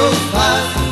goes fast.